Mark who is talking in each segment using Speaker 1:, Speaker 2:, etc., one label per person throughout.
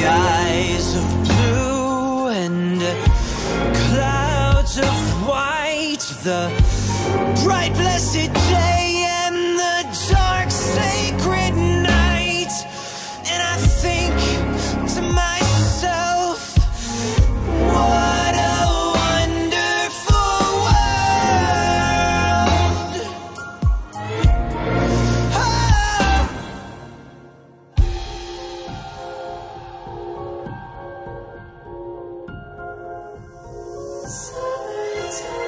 Speaker 1: skies of blue and clouds of white. The bright blessed day
Speaker 2: Your daddy's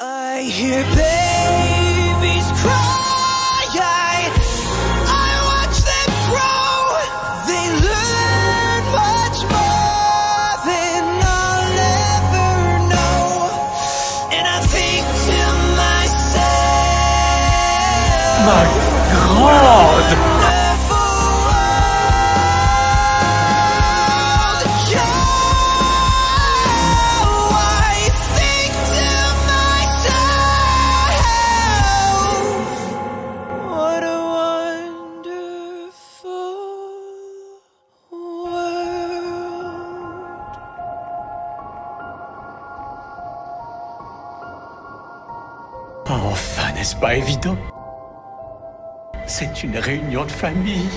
Speaker 1: I hear babies
Speaker 3: Enfin, n'est-ce pas évident? C'est une réunion de famille.